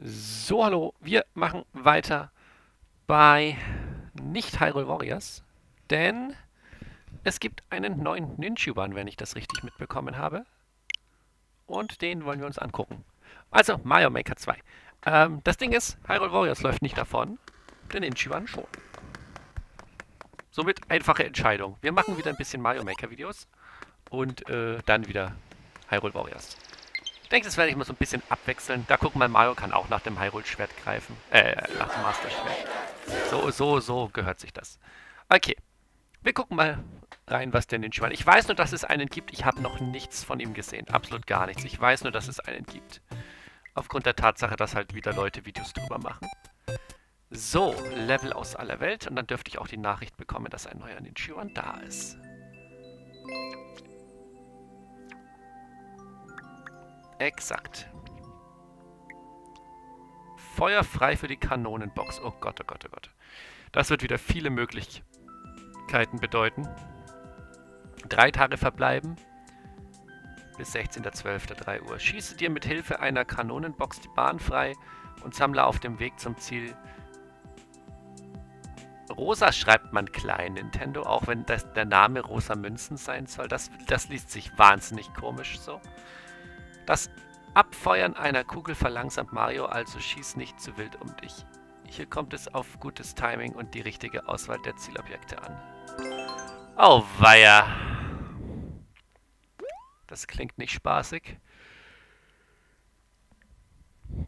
So, hallo, wir machen weiter bei nicht Hyrule Warriors, denn es gibt einen neuen Ninjuban, wenn ich das richtig mitbekommen habe. Und den wollen wir uns angucken. Also, Mario Maker 2. Ähm, das Ding ist, Hyrule Warriors läuft nicht davon, der Ninjuban schon. Somit einfache Entscheidung. Wir machen wieder ein bisschen Mario Maker Videos und äh, dann wieder Hyrule Warriors. Ich denke, das werde ich mal so ein bisschen abwechseln. Da gucken wir, Mario kann auch nach dem Hyrule-Schwert greifen. Äh, nach dem Master-Schwert. So, so, so gehört sich das. Okay. Wir gucken mal rein, was der Ninja Ich weiß nur, dass es einen gibt. Ich habe noch nichts von ihm gesehen. Absolut gar nichts. Ich weiß nur, dass es einen gibt. Aufgrund der Tatsache, dass halt wieder Leute Videos drüber machen. So, Level aus aller Welt. Und dann dürfte ich auch die Nachricht bekommen, dass ein neuer Ninja da ist. Exakt. Feuer frei für die Kanonenbox. Oh Gott, oh Gott, oh Gott. Das wird wieder viele Möglichkeiten bedeuten. Drei Tage verbleiben. Bis 16.12. Uhr. Schieße dir mit Hilfe einer Kanonenbox die Bahn frei und sammle auf dem Weg zum Ziel. Rosa schreibt man klein Nintendo, auch wenn das der Name Rosa Münzen sein soll. Das, das liest sich wahnsinnig komisch so. Das Abfeuern einer Kugel verlangsamt Mario, also schieß nicht zu wild um dich. Hier kommt es auf gutes Timing und die richtige Auswahl der Zielobjekte an. Oh weia. Das klingt nicht spaßig.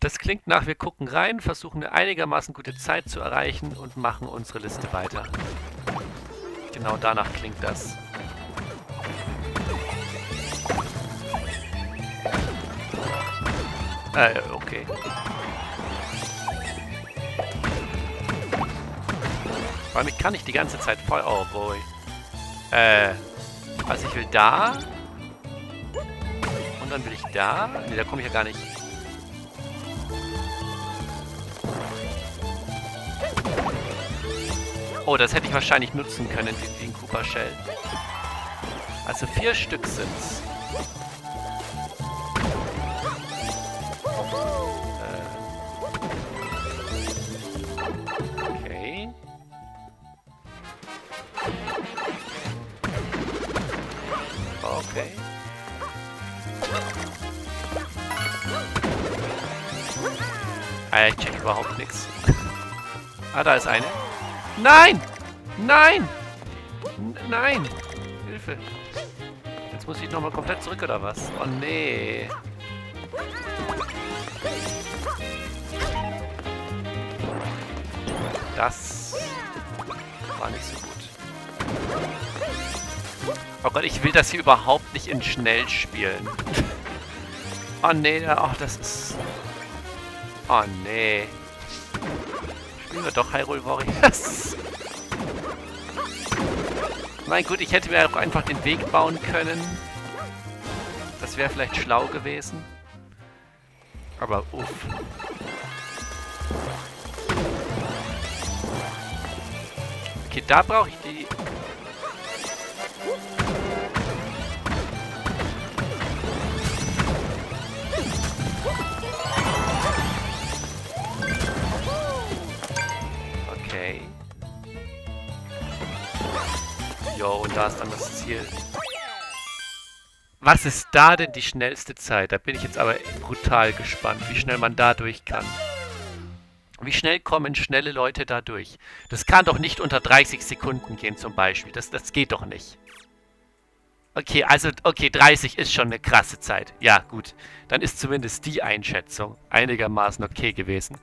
Das klingt nach, wir gucken rein, versuchen eine einigermaßen gute Zeit zu erreichen und machen unsere Liste weiter. Genau danach klingt das. Äh, okay. Vor allem, ich kann nicht die ganze Zeit voll... Oh, boy. Äh, also ich will da. Und dann will ich da. Ne, da komme ich ja gar nicht. Oh, das hätte ich wahrscheinlich nutzen können, den, den Cooper Shell. Also vier Stück sind's. Ich check überhaupt nichts. Ah, da ist eine. Nein! Nein! N nein! Hilfe! Jetzt muss ich nochmal komplett zurück, oder was? Oh, nee. Das war nicht so gut. Oh Gott, ich will das hier überhaupt nicht in schnell spielen. Oh nee, oh, das ist... Oh nee. Spielen wir doch Hyrule Warriors. mein Gott, ich hätte mir auch einfach den Weg bauen können. Das wäre vielleicht schlau gewesen. Aber uff. Okay, da brauche ich Jo, und da ist dann das Ziel. Was ist da denn die schnellste Zeit? Da bin ich jetzt aber brutal gespannt, wie schnell man da durch kann. Wie schnell kommen schnelle Leute da durch? Das kann doch nicht unter 30 Sekunden gehen zum Beispiel. Das, das geht doch nicht. Okay, also, okay, 30 ist schon eine krasse Zeit. Ja, gut. Dann ist zumindest die Einschätzung einigermaßen okay gewesen.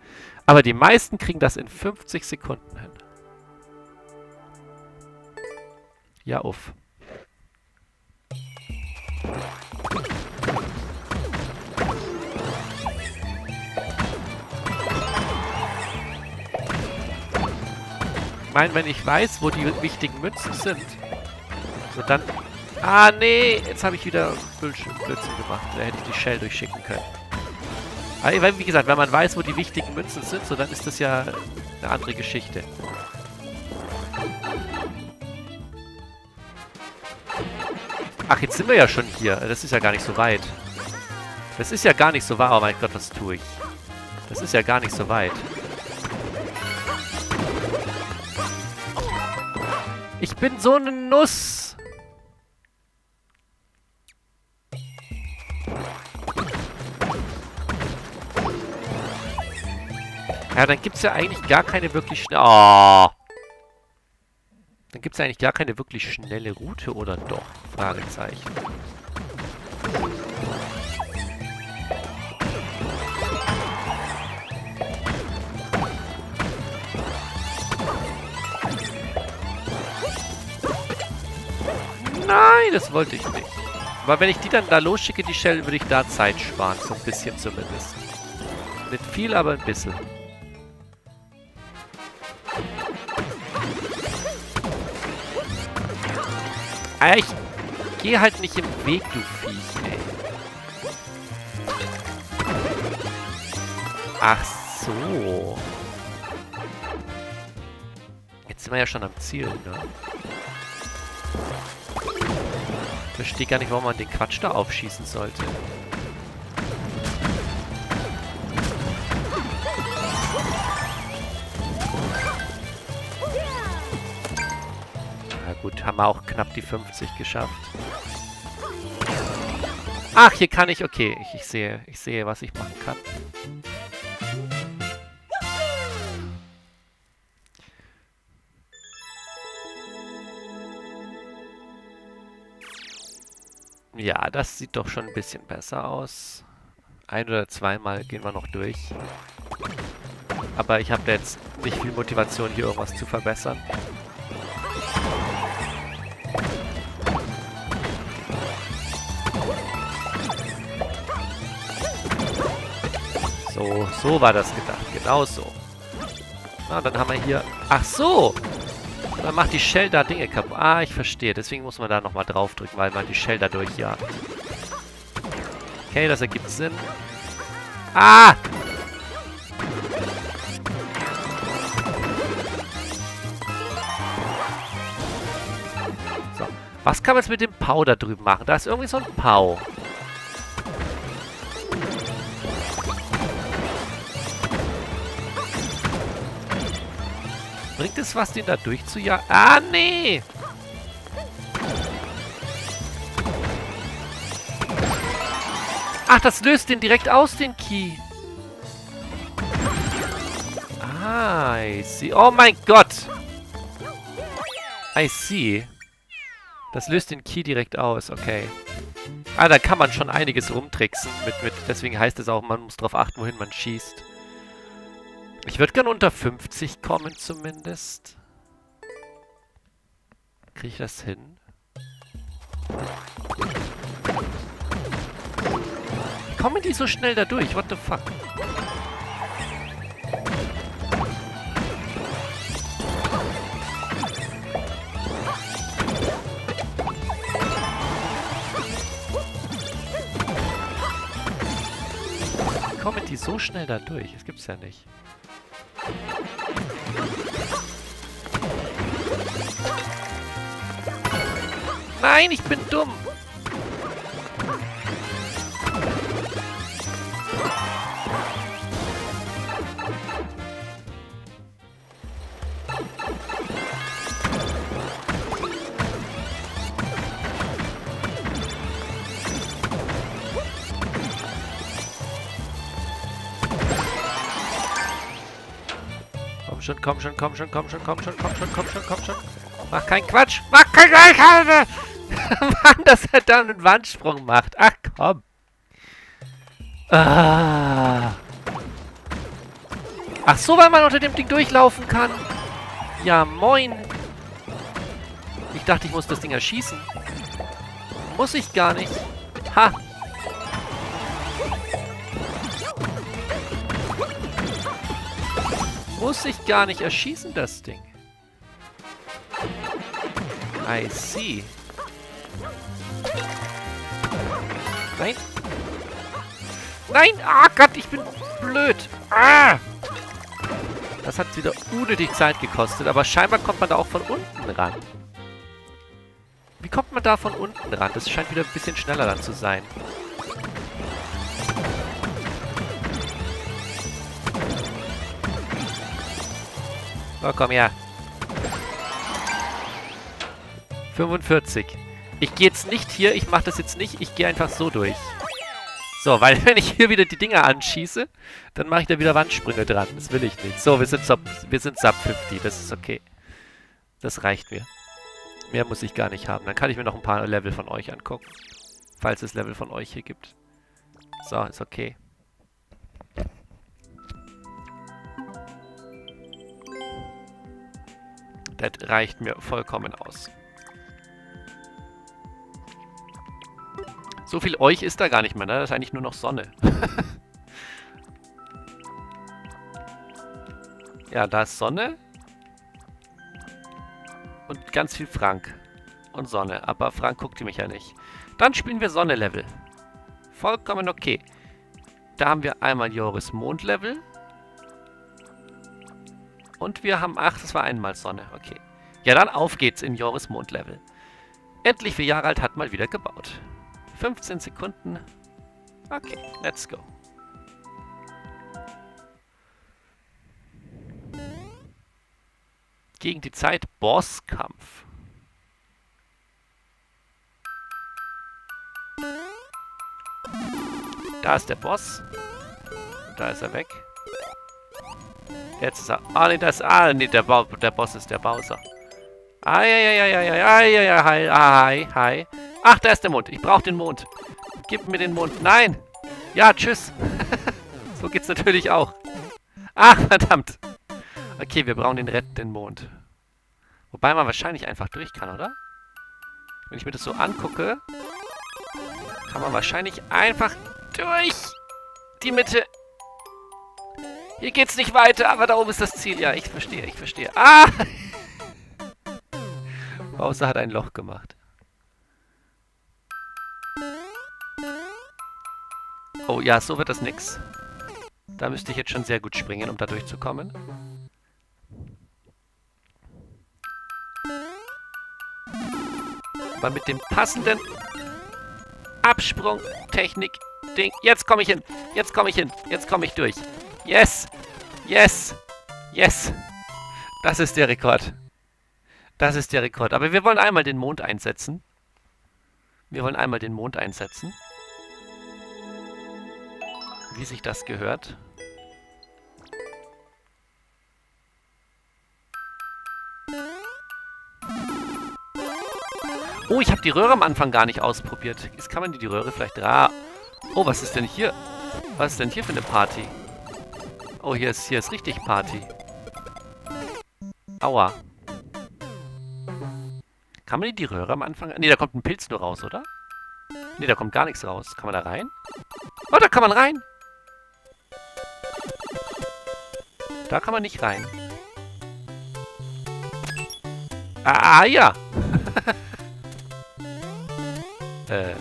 Aber die meisten kriegen das in 50 Sekunden hin. Ja, auf. Ich meine, wenn ich weiß, wo die wichtigen Münzen sind, so dann... Ah, nee! Jetzt habe ich wieder Blödsinn gemacht. Da hätte ich die Shell durchschicken können. Aber wie gesagt, wenn man weiß, wo die wichtigen Münzen sind, so dann ist das ja eine andere Geschichte. Ach, jetzt sind wir ja schon hier. Das ist ja gar nicht so weit. Das ist ja gar nicht so weit. Oh mein Gott, was tue ich? Das ist ja gar nicht so weit. Ich bin so eine Nuss. Ja, dann gibt es ja eigentlich gar keine wirklich. Oh. Dann gibt es eigentlich gar keine wirklich schnelle Route, oder doch? Fragezeichen. Nein, das wollte ich nicht. Aber wenn ich die dann da losschicke, die Shell, würde ich da Zeit sparen. So ein bisschen zumindest. Nicht viel, aber ein bisschen. Ah, ich geh halt nicht im Weg, du Viech, ey. Ach so. Jetzt sind wir ja schon am Ziel, ne? verstehe gar nicht, warum man den Quatsch da aufschießen sollte. Haben wir auch knapp die 50 geschafft. Ach, hier kann ich... Okay, ich, ich sehe, ich sehe, was ich machen kann. Ja, das sieht doch schon ein bisschen besser aus. Ein oder zweimal gehen wir noch durch. Aber ich habe jetzt nicht viel Motivation, hier irgendwas zu verbessern. So, so war das gedacht. Genau so. Na, dann haben wir hier... Ach so! Dann macht die Shell da Dinge kaputt. Ah, ich verstehe. Deswegen muss man da nochmal draufdrücken, weil man die Shell da durchjagt. Okay, das ergibt Sinn. Ah! So. Was kann man jetzt mit dem Pau da drüben machen? Da ist irgendwie so ein Pau. Bringt es was, den da durchzujagen? Ah, nee! Ach, das löst den direkt aus, den Key. Ah, I see. Oh mein Gott! I see. Das löst den Key direkt aus, okay. Ah, da kann man schon einiges rumtricksen. Mit, mit, deswegen heißt es auch, man muss darauf achten, wohin man schießt. Ich würde gerne unter 50 kommen zumindest. Kriege ich das hin? Wie kommen die so schnell da durch? What the fuck? Wie kommen die so schnell da durch? Das gibt's ja nicht. Nein, ich bin dumm. schon, komm schon, komm schon, komm schon, komm schon, komm schon, komm schon, komm schon. Mach keinen Quatsch. Mach keinen Quatsch. Mann, dass er da einen Wandsprung macht. Ach, komm. Ah. Ach so, weil man unter dem Ding durchlaufen kann. Ja, moin. Ich dachte, ich muss das Ding erschießen. Muss ich gar nicht. Ha. muss ich gar nicht erschießen, das Ding. I see. Nein. Nein! Ah, Gott, ich bin blöd. Ah! Das hat wieder unnötig Zeit gekostet, aber scheinbar kommt man da auch von unten ran. Wie kommt man da von unten ran? Das scheint wieder ein bisschen schneller dann zu sein. Oh, komm her. 45. Ich gehe jetzt nicht hier, ich mache das jetzt nicht, ich gehe einfach so durch. So, weil wenn ich hier wieder die Dinger anschieße, dann mache ich da wieder Wandsprünge dran. Das will ich nicht. So, wir sind sub, wir sind sub 50, das ist okay. Das reicht mir. Mehr muss ich gar nicht haben. Dann kann ich mir noch ein paar Level von euch angucken. Falls es Level von euch hier gibt. So, ist okay. Das reicht mir vollkommen aus. So viel euch ist da gar nicht mehr, ne? Das ist eigentlich nur noch Sonne. ja, da ist Sonne. Und ganz viel Frank. Und Sonne. Aber Frank guckt mich ja nicht. Dann spielen wir Sonne-Level. Vollkommen okay. Da haben wir einmal Joris Mond-Level. Und wir haben... Ach, das war einmal Sonne. Okay. Ja, dann auf geht's in Joris Mond-Level. Endlich vier Jahre alt hat mal wieder gebaut. 15 Sekunden. Okay, let's go. Gegen die Zeit Bosskampf. Da ist der Boss. Da ist er weg. Jetzt ist er... Ah, nee, das... Ah, nee, der, ba der Boss ist der Bowser. Eieieiei, ah, hi, hi. Ach, da ist der Mond. Ich brauche den Mond. Gib mir den Mond. Nein. Ja, tschüss. so geht's natürlich auch. Ach, verdammt. Okay, wir brauchen den Rett, den Mond. Wobei man wahrscheinlich einfach durch kann, oder? Wenn ich mir das so angucke, kann man wahrscheinlich einfach durch die Mitte. Hier geht's nicht weiter, aber da oben ist das Ziel. Ja, ich verstehe, ich verstehe. Ah! Bowser hat ein Loch gemacht. Oh ja, so wird das nix. Da müsste ich jetzt schon sehr gut springen, um da durchzukommen. Aber mit dem passenden Absprung, Technik, Ding. Jetzt komme ich hin. Jetzt komme ich hin. Jetzt komme ich durch. Yes. Yes. Yes. Das ist der Rekord. Das ist der Rekord. Aber wir wollen einmal den Mond einsetzen. Wir wollen einmal den Mond einsetzen. Wie sich das gehört. Oh, ich habe die Röhre am Anfang gar nicht ausprobiert. Jetzt kann man die, Röhre vielleicht da... Oh, was ist denn hier? Was ist denn hier für eine Party? Oh, hier ist, hier ist richtig Party. Aua. Kann man die Röhre am Anfang... Ne, da kommt ein Pilz nur raus, oder? Ne, da kommt gar nichts raus. Kann man da rein? Oh, da kann man rein! Da kann man nicht rein. Ah, ja! äh...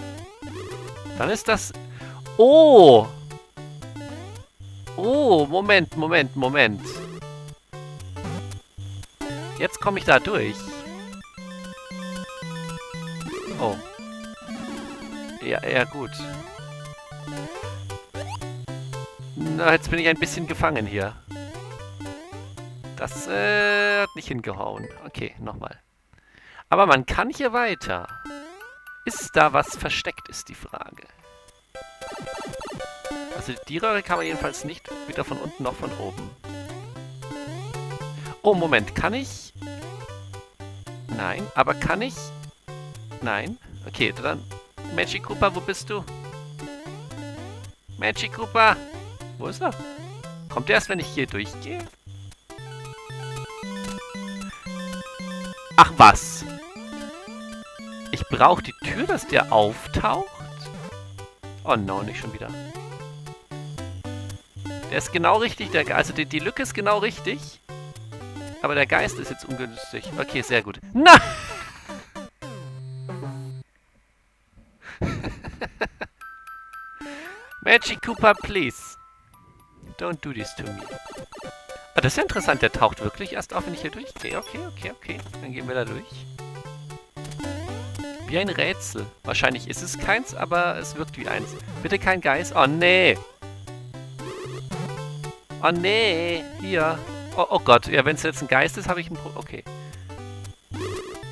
Dann ist das... Oh! Oh, Moment, Moment, Moment. Jetzt komme ich da durch. Oh. Ja, ja, gut. Na, jetzt bin ich ein bisschen gefangen hier. Das äh, hat nicht hingehauen. Okay, nochmal. Aber man kann hier weiter. Ist da was versteckt, ist die Frage. Also die Röhre kann man jedenfalls nicht weder von unten noch von oben. Oh, Moment. Kann ich... Nein, aber kann ich... Nein. Okay, dann... Magic Koopa, wo bist du? Magic Koopa! Wo ist er? Kommt er erst, wenn ich hier durchgehe? Ach was! Ich brauche die Tür, dass der auftaucht? Oh no, nicht schon wieder. Der ist genau richtig, der Geist. Also die, die Lücke ist genau richtig. Aber der Geist ist jetzt ungünstig. Okay, sehr gut. Na! Magic Cooper, please. Don't do this to me. Ah, das ist interessant. Der taucht wirklich erst auf, wenn ich hier durchgehe. Okay, okay, okay. Dann gehen wir da durch. Wie ein Rätsel. Wahrscheinlich ist es keins, aber es wirkt wie eins. Bitte kein Geist. Oh, nee. Oh, nee. Hier. Oh, oh Gott, ja, wenn es jetzt ein Geist ist, habe ich ein Pro... Okay.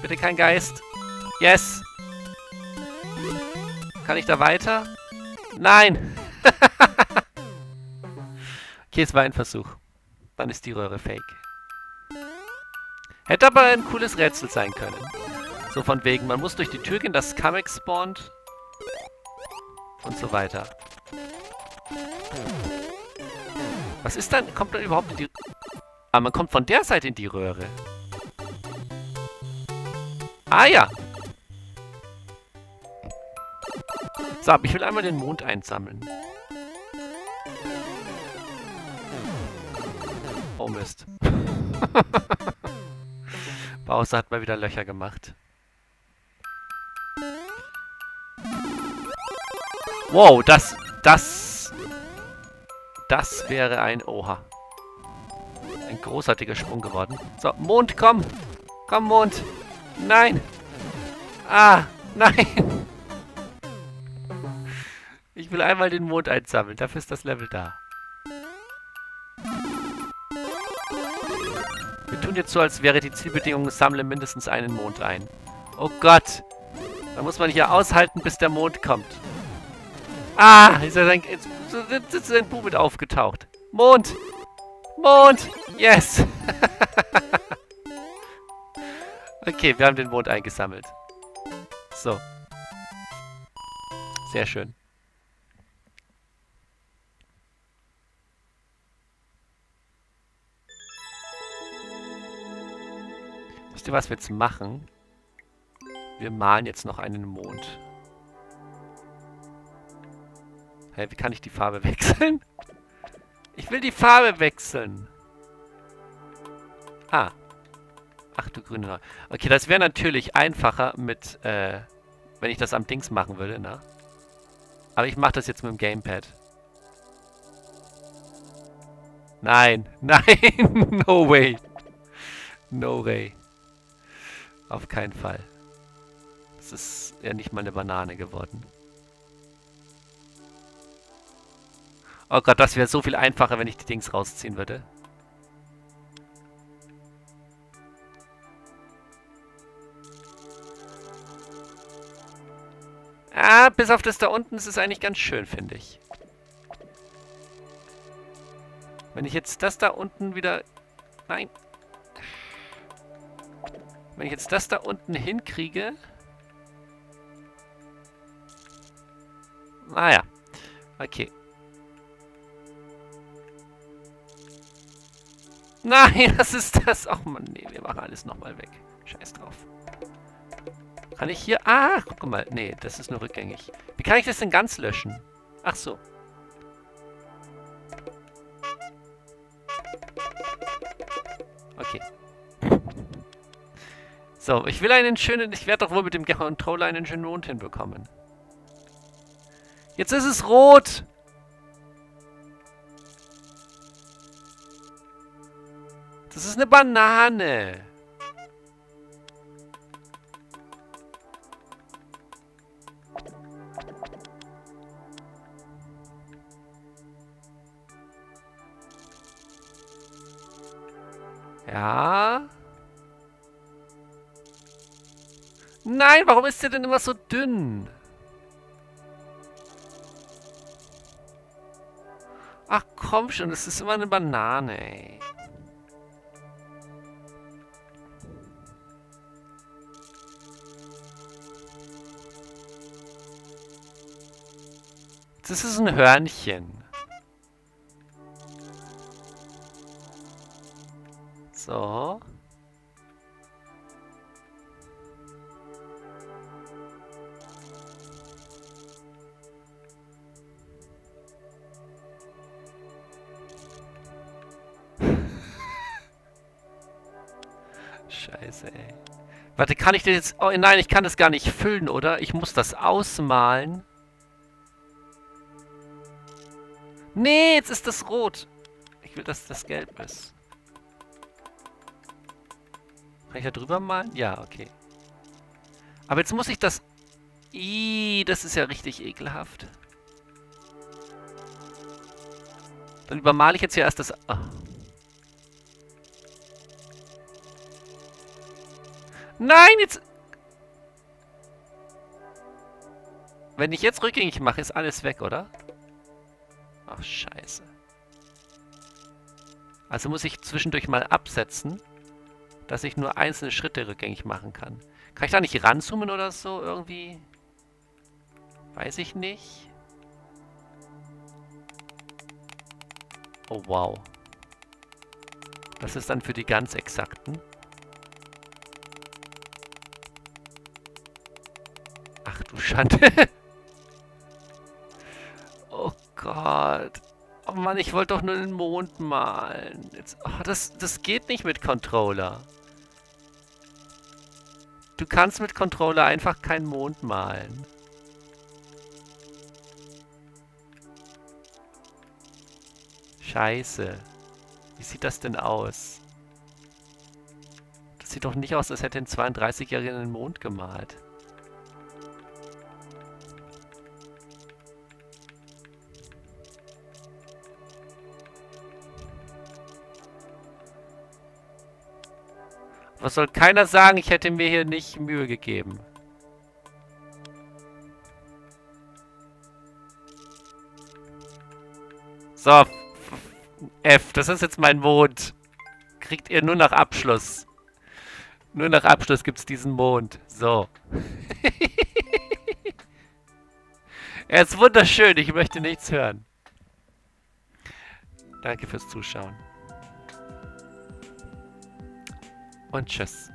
Bitte kein Geist. Yes! Kann ich da weiter? Nein! Okay, es war ein Versuch. Dann ist die Röhre fake. Hätte aber ein cooles Rätsel sein können. So von wegen, man muss durch die Tür gehen, das Kamek spawnt. Und so weiter. Was ist dann? Kommt man überhaupt in die... Ah, man kommt von der Seite in die Röhre. Ah ja. So, ich will einmal den Mond einsammeln. Oh Mist. Bowser hat mal wieder Löcher gemacht. Wow, das, das, das wäre ein Oha. Ein großartiger Sprung geworden. So, Mond, komm. Komm, Mond. Nein. Ah, nein. Ich will einmal den Mond einsammeln. Dafür ist das Level da. Tun jetzt so, als wäre die Zielbedingung, sammle mindestens einen Mond ein. Oh Gott. Da muss man hier aushalten, bis der Mond kommt. Ah, ist ja sein, jetzt ist ein Bubit aufgetaucht. Mond. Mond. Yes. okay, wir haben den Mond eingesammelt. So. Sehr schön. Wisst ihr, was wir jetzt machen? Wir malen jetzt noch einen Mond. Hä, wie kann ich die Farbe wechseln? Ich will die Farbe wechseln. Ah. Ach du grüne Okay, das wäre natürlich einfacher mit, äh, wenn ich das am Dings machen würde, ne? Aber ich mache das jetzt mit dem Gamepad. Nein, nein, no way. No way. Auf keinen Fall. Das ist ja nicht mal eine Banane geworden. Oh Gott, das wäre so viel einfacher, wenn ich die Dings rausziehen würde. Ah, bis auf das da unten ist es eigentlich ganz schön, finde ich. Wenn ich jetzt das da unten wieder... Nein. Wenn ich jetzt das da unten hinkriege... Naja. Ah, okay. Nein, was ist das? Ach man, nee, wir machen alles nochmal weg. Scheiß drauf. Kann ich hier... Ah, guck mal. Nee, das ist nur rückgängig. Wie kann ich das denn ganz löschen? Ach so. So, ich will einen schönen... Ich werde doch wohl mit dem Controller einen schönen Mond hinbekommen. Jetzt ist es rot! Das ist eine Banane. Ja. Nein, warum ist der denn immer so dünn? Ach komm schon, das ist immer eine Banane, ey. Das ist ein Hörnchen. Kann ich das jetzt... Oh nein, ich kann das gar nicht füllen, oder? Ich muss das ausmalen. Nee, jetzt ist das rot. Ich will, dass das gelb ist. Kann ich da drüber malen? Ja, okay. Aber jetzt muss ich das... Ih, das ist ja richtig ekelhaft. Dann übermale ich jetzt hier erst das... Oh. Nein, jetzt... Wenn ich jetzt rückgängig mache, ist alles weg, oder? Ach, scheiße. Also muss ich zwischendurch mal absetzen, dass ich nur einzelne Schritte rückgängig machen kann. Kann ich da nicht ranzoomen oder so irgendwie? Weiß ich nicht. Oh, wow. Das ist dann für die ganz exakten. Schande. oh Gott. Oh Mann, ich wollte doch nur den Mond malen. Jetzt, oh, das, das geht nicht mit Controller. Du kannst mit Controller einfach keinen Mond malen. Scheiße. Wie sieht das denn aus? Das sieht doch nicht aus, als hätte ein 32-Jähriger einen Mond gemalt. Was soll keiner sagen, ich hätte mir hier nicht Mühe gegeben. So. F, das ist jetzt mein Mond. Kriegt ihr nur nach Abschluss. Nur nach Abschluss gibt es diesen Mond. So. er ist wunderschön, ich möchte nichts hören. Danke fürs Zuschauen und tschüss.